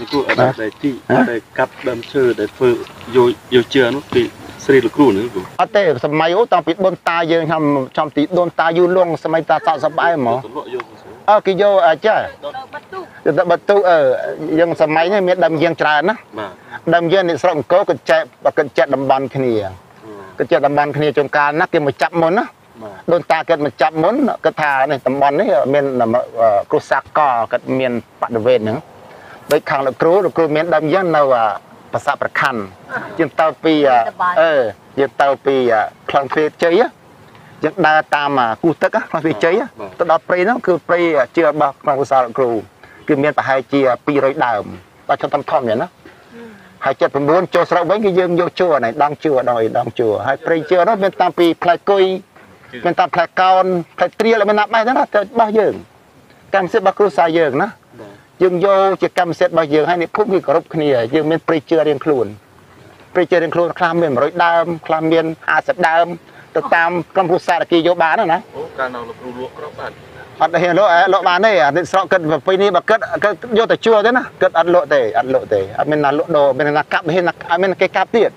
លោកគ្រូអត់ដែលទីអត់ដែលកាប់ដើមឈើដែលធ្វើយកយកជឿនោះពីស្រីលោកគ្រូហ្នឹងគ្រូអត់ទេសម័យអូតាំងពីដូនតាយើងខ្ញុំចំទីដូនតាយូរលងសម័យតាសក់សបែហ្មងទម្លាក់យកទៅអើគេយកអចាបាត់ទូទៅបតុអឺយើងសម័យនេះមានដើមយើងច្រើនណាបាទដើមយើងនេះស្រុកអង្គរក៏ចែកក៏ចែកតំបន់គ្នាក៏ចែកតំបន់គ្នាជួនកាលណាគេមកចាប់មុនណាបាទដូនតាគាត់មកចាប់មុនគាត់ថានេះតំបន់នេះមានគ្រូសាកលគាត់មានបដិវេណហ្នឹង ដូចខាងលោកគ្រូលោកគ្រូមានដើមយើងនៅភាសាប្រខណ្ឌយើងទៅពីអឺយើងទៅពីខ្លងទ្វារជ័យយើងដើរតាមគូទឹកខ្លងទ្វារជ័យទៅដល់ព្រៃហ្នឹងគឺព្រៃជឿរបស់ក្នុងភាសាលោកគ្រូគឺមានប្រហែលជា200ដើមដល់ចុះធំធំយ៉ាងណាហើយ79ចូលស្រុកវិញគឺយើងយកជួរនេះដងជួរដងអីដងជួរហើយព្រៃជួរនោះមានតាមពីផ្លែគុយមានតាមផ្លែកោនផ្លែត្រៀលមានណាប់បេះហ្នឹងណាទៅរបស់យើងកម្មសិទ្ធិរបស់គ្រួសារយើងណាបាទ យើងយកជាកម្មសិទ្ធិរបស់យើងហើយនេះភូមិគឺគោរពគ្នាយើងមានព្រៃជឿរៀងខ្លួនព្រៃជឿរៀងខ្លួនខ្លះមាន100ដើមខ្លះមាន50ដើមទៅតាមក្រុមគ្រួសារដែលគេយកបានហ្នឹងណាអូកាលនៅលោកគ្រូលក់ក្រប់បាទអត់ហ៊ានលក់អ่ะលក់បានទេអានេះស្រកគិតប្រពៃនេះបើគិតគិតយកទៅជួទេណាគិតអត់លក់ទេអត់លក់ទេអត់មានណាលក់ដូរមានណាកាប់មានណាអត់មានគេកាប់ទៀត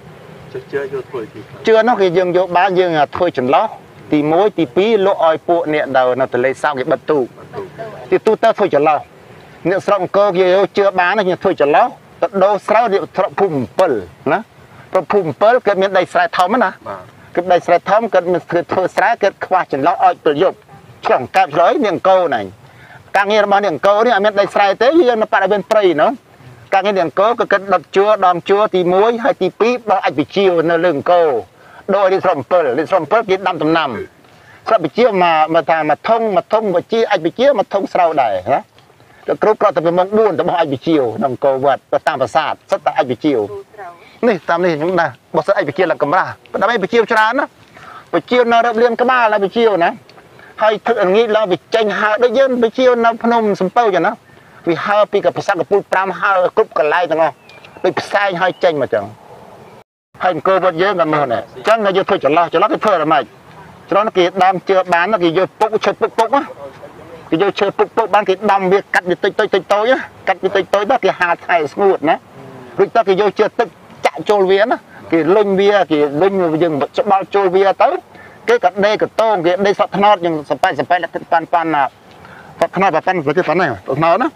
ជឿជឿយកធ្វើទីខ្លះជឿនោះគេយើងយកបានយើងធ្វើចន្លោះទី1ទី2លក់ឲ្យពួកអ្នកនៅនៅទន្លេសាបគេបិទទូកទីទូទៅធ្វើចន្លោះ អ្នកស្រុកអង្គរគេយកជឿបានខ្ញុំធ្វើចន្លោះទៅដូរស្រែរៀបស្រុកភូមិ7ណាព្រោះភូមិ7គាត់មានដីស្រែធំណាបាទគាត់ដីស្រែធំគាត់មានធ្វើធ្វើស្រែគាត់ខ្វះចន្លោះឲ្យប្រយុទ្ធឆ្លងកាប់ឆ្លើយនាងអង្គរហ្នឹងការងាររបស់នាងអង្គរនេះអត់មានដីស្រែទេយើងនៅបរិវេណព្រៃនោះការងារនាងអង្គរក៏គាត់ដុតជួរដងជួរទី1ហើយទី2ដល់អាចវិជានៅលើអង្គរដូររៀបស្រុក7រៀបស្រុក7គេដាំដំណាំស្រុកវិជាមកមកថាមកធុងមកធុងវិជាអាចវិជាមកធុងស្រូវដែរណាលោក គ្រូប្រត់ទៅពីមុខ4របស់អាចវិជាក្នុងកោវត្តទៅតាមប្រាសាទសិតតែអាចវិជាគ្រូត្រូវនេះតាមនេះខ្ញុំដែរបើសិនអាចវិជាឡើងកម្រាស់ដើម្បីវិជាច្រើនណាវិជានៅរឹបលៀនក្បាលហើយវិជាណាហើយទឹកងាយឡើងវិចេញហើដូចយើងវិជានៅភ្នំសំពៅចឹងណាវាហើពីកប្រសាទកពូល5ហើគ្រប់កន្លែងទាំងអស់ដូចផ្សែងហើយចេញមកចឹងហើយអង្គរវត្តយើងក៏មើលដែរចឹងតែយើងធ្វើចន្លោះចន្លោះគេធ្វើតែម៉េចច្រើនគេដំជឿបានគេយកពុកឈើពុកពុកណា គេយកឈើពុកពុកបានគេដំវាកាត់វាតិចតិចតិចតូចណាកាត់វាតិចតូចទៅគេហាលថែស្ងួតណារួចទៅគេយកជើទឹកចាក់ចូលវាណាគេលុញវាគេលុញយើងច្បាល់ចូលវាទៅគេក៏ដេកកតងគេដេកសក់ថ្នោតយើងសប៉ែសប៉ែលគិតប៉ាន់ប៉ាន់ណាសក់ថ្នោតប៉ាន់ប្រទេសប៉ាន់ណាថ្នោតណា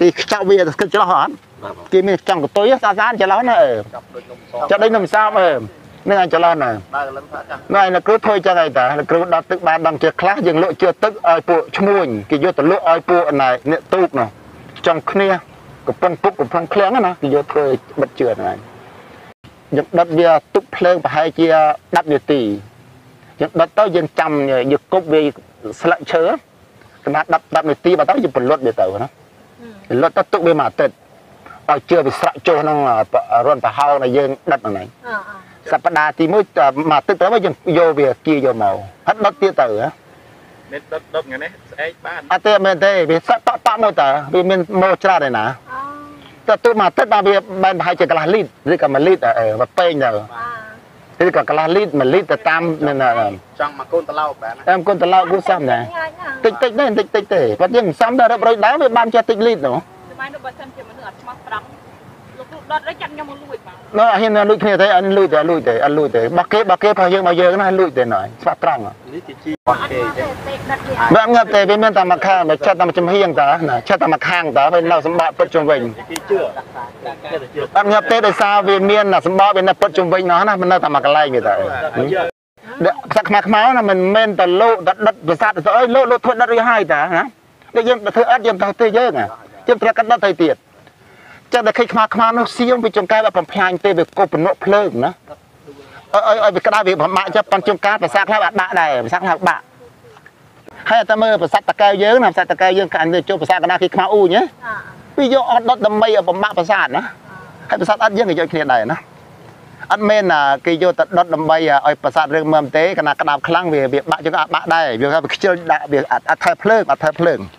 គេខ្ចៅវាទៅគិតច្រឡោះអត់បាទគេមានចង់កតុយស្អាតស្អាតច្រឡោះណាអឺចាប់ដូចនំសចាប់ដូចនំសាបអឺ នឹងអាចច្រឡោះណាដើរលឹងថាចាស់ណែលោកគ្រូធ្វើចឹងហើយតាលោកគ្រូដល់ទឹកបានដល់ជាខ្លះយើងលក់ជាទឹកឲ្យពួកឈ្មួញគេយកទៅលក់ឲ្យពួកណែអ្នកទូកនោះចង់គ្នាកំប៉ុងពុកកំប៉ុងឃ្លាំងណាគេយកធ្វើបិទជឿហ្នឹងហើយយើងដុតវាទុកភ្លើងប្រហែលជា10នាទីយើងដុតទៅយើងចាំយកគប់វាស្លឹកឈើកណ្ដា10 10នាទីបាត់ទៅយើងពលុតវាទៅណាពលុតទៅទុកវាមួយអាទិត្យ ឲ្យជឿវាស្រក់ចុះក្នុងរន្ធប្រហោងដែលយើងដុតហ្នឹងហើយអឺសប្តាហ៍ទី1មកទឹកទៅវិញយើងយកវាគៀយកមកហិតដុតទៀតទៅហ៎មានដុតដុតថ្ងៃនេះស្អែកបានអត់ទេមែនទេវាសក់ប៉ប៉មកតើវាមានម៉ូច្រើនឯណាអូទៅទូមកទឹកបានវាបានប្រហែលជាកន្លះលីត្រឬក៏1លីត្រអឺមកពេញទៅបាទឬក៏កន្លះលីត្រ1លីត្រទៅតាមនៅណាចង់មកកូនតឡោកបានតាមគុណតឡោកគូសំដែរងាយណាស់តិចតិចទេតិចតិចទេប៉ុន្តែយើងសំដល់រាប់រយដើមវាបានចេះតិចលីត្រនោះសម័យនោះបើសិនជាមនុ ស្សអត់ស្មោះត្រង់លោកគ្រូដុតឲ្យចាំខ្ញុំមកលួចបាទនៅអត់ហ៊ានលួចគ្នាទេអត់លួចទេអត់លួចទេអត់លួចទេបើគេបើគេផោះយើងមកយើងណាលួចទេណយស្វាក់ត្រង់ហ៎នេះជាជីបអត់ត់គេទេចឹងទេដុតគេបើអត់ងាប់ទេវាមានតែមួយខាងបើឆាត់តែមួយចំហៀងតើណាឆាត់តែមួយខាងតើវានៅសម្បត្តិពិតជុំវិញគេជឿគេទៅជឿអត់ងាប់ទេដោយសារវាមានសម្បត្តិវានៅពិតជុំវិញនោះណាមិននៅតែមួយកន្លែងវាតើជឿភាសាខ្មែរខ្មៅណាមិនមែនតែលោកដិតដិតភាសាទៅអើយលោកលោកធ្វើដិតរួចហើយតាណាដូចយើងធ្វើអត់យើងទៅទេយើងយើងត្រូវកាត់ដិតទៅទៀត ចឹងតែឃើញខ្មៅខ្មៅនោះសៀងវាចង្កែវាបំផ្លាញទេវាគប់បំណក់ភ្លើងណាអើយអើយវាក្តៅវាបំបាក់ចាប់ប៉ុនជុំការភាសាខ្លះបាក់ដាក់ដែរភាសាខ្លះបាក់ហើយតែមើលភាសាតកែវយើងណាភាសាតកែវយើងកាន់ទៅចូលភាសាកណ្ដាលគេខ្មៅអ៊ូញណាអឺវាយកអត់ដុតដើម្បីឲ្យបំបាក់ប្រាសាទណាហើយប្រាសាទអត់យើងក៏យកគ្នាដែរណាអត់មែនណាគេយកទៅដុតដើម្បីឲ្យប្រាសាទរឿងមើមទេកណាក្តាប់ខ្លាំងវាវាបាក់យើងអាចបាក់ដែរវាថាវាខ្ជិលដាក់វាអត់អត់ថែភ្លើងអត់ថែភ្លើងអ